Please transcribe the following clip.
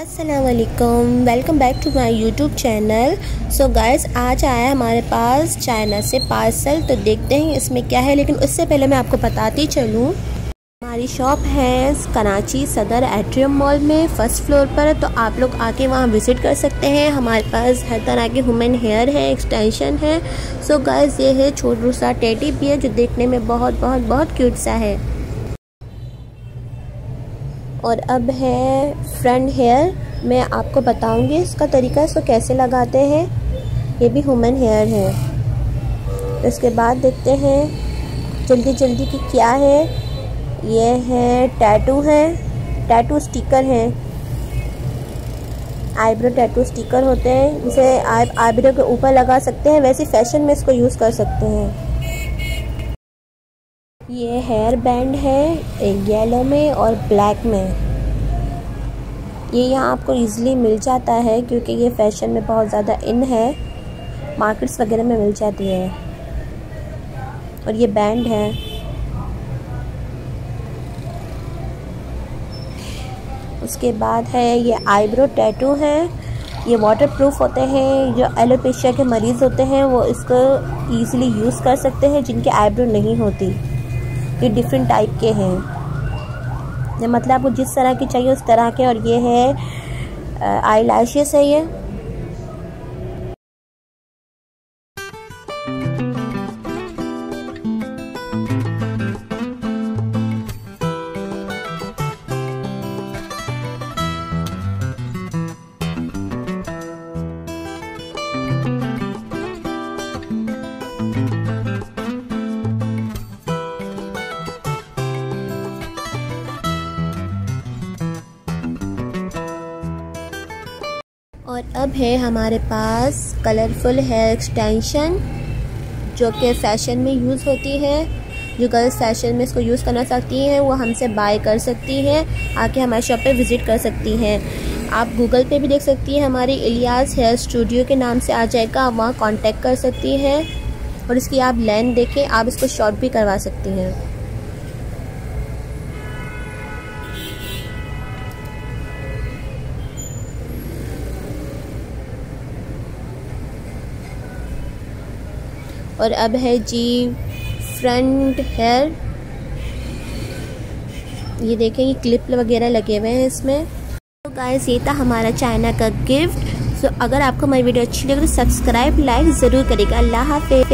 असलकम welcome back to my YouTube channel so guys आज आया हमारे पास चाइना से पार्सल तो देखते हैं इसमें क्या है। लेकिन उससे पहले मैं आपको बताती चलूँ। हमारी शॉप है कराची सदर एट्रियम मॉल में फ़र्स्ट फ्लोर पर। तो आप लोग आके वहाँ विज़िट कर सकते हैं। हमारे पास हर तरह के हुमन हेयर है एक्सटेंशन है। सो गाइस ये है छोटू सा टेडी भी है जो देखने में बहुत बहुत बहुत क्यूट सा है। और अब है फ्रंट हेयर मैं आपको बताऊँगी इसका तरीका, इसको कैसे लगाते हैं। ये भी हुमन हेयर है। इसके बाद देखते हैं जल्दी जल्दी कि क्या है। ये है टैटू है। टैटू स्टिकर है। आईब्रो टैटू स्टिकर होते हैं। जिसे आप आईब्रो के ऊपर लगा सकते हैं। वैसे फ़ैशन में इसको यूज़ कर सकते हैं। ये हेयर बैंड है येलो में और ब्लैक में। ये यहाँ आपको इजीली मिल जाता है क्योंकि ये फ़ैशन में बहुत ज़्यादा इन है। मार्केट्स वगैरह में मिल जाती है। और ये बैंड है। उसके बाद है, ये आईब्रो टैटू है। ये वाटर प्रूफ होते हैं, जो एलोपेशिया के मरीज़ होते हैं, वो इसको ईज़िली यूज़ कर सकते हैं जिनके आईब्रो नहीं होती। ये डिफरेंट टाइप के हैं। मतलब आपको जिस तरह की चाहिए, उस तरह के और ये है आई लैशेस है ये। और अब है हमारे पास कलरफुल हेयर एक्सटेंशन जो कि फ़ैशन में यूज़ होती है। जो गर्ल्स फ़ैशन में इसको यूज़ करना चाहती हैं, वो हमसे बाय कर सकती हैं, आके हमारे शॉप पे विज़िट कर सकती हैं। आप गूगल पे भी देख सकती हैं, हमारे इलियास हेयर स्टूडियो के नाम से आ जाएगा, आप वहाँ कॉन्टेक्ट कर सकती हैं। और इसकी आप लेंथ देखें, आप इसको शॉर्ट भी करवा सकती हैं। और अब है जी फ्रंट हेयर ये देखें, ये क्लिप वगैरह लगे हुए हैं इसमें। तो गाइस ये था हमारा चाइना का गिफ्ट सो अगर आपको हमारी वीडियो अच्छी लगे तो सब्सक्राइब लाइक ज़रूर करेगा अल्लाह हाफिज़।